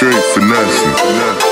Straight finessing.